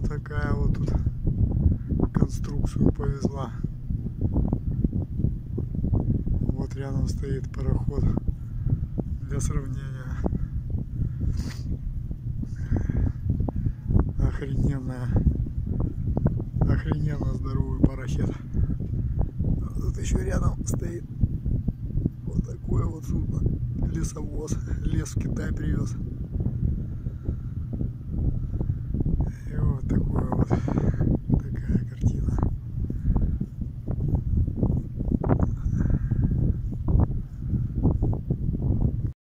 Вот такая вот тут конструкцию повезла. Вот рядом стоит пароход для сравнения. Охрененная, охрененно здоровый парохет. А Тут еще рядом стоит вот такое вот судно. Лесовоз. Лес в Китай привез.